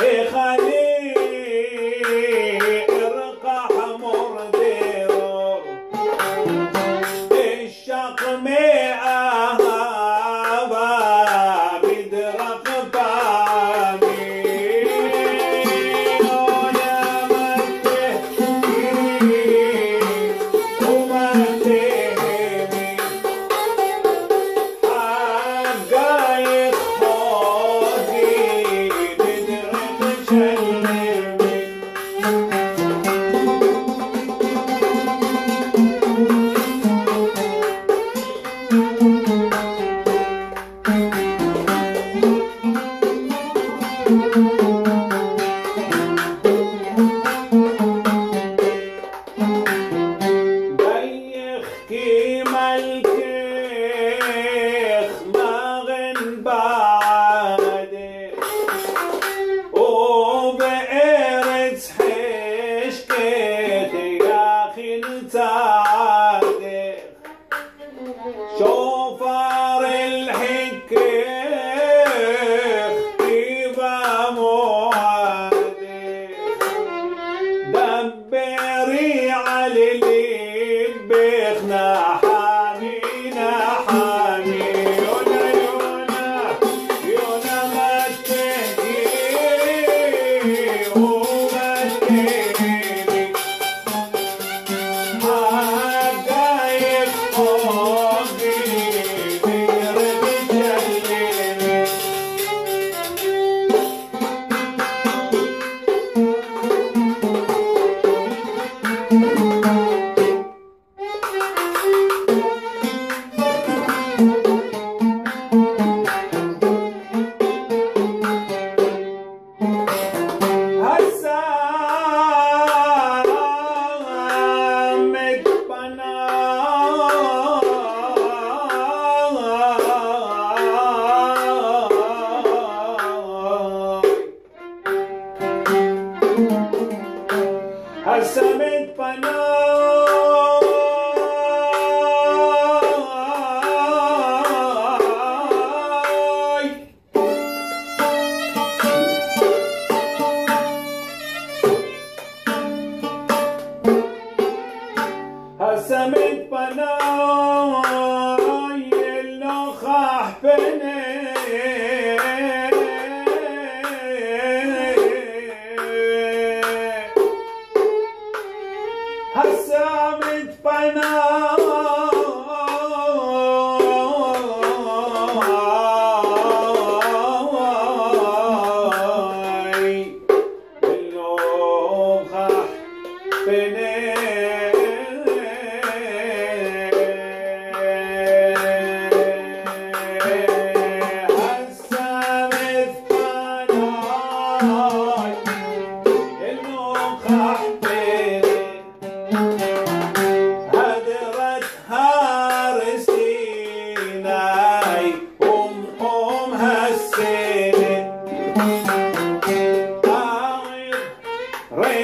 Hey, Al-Samed Panam.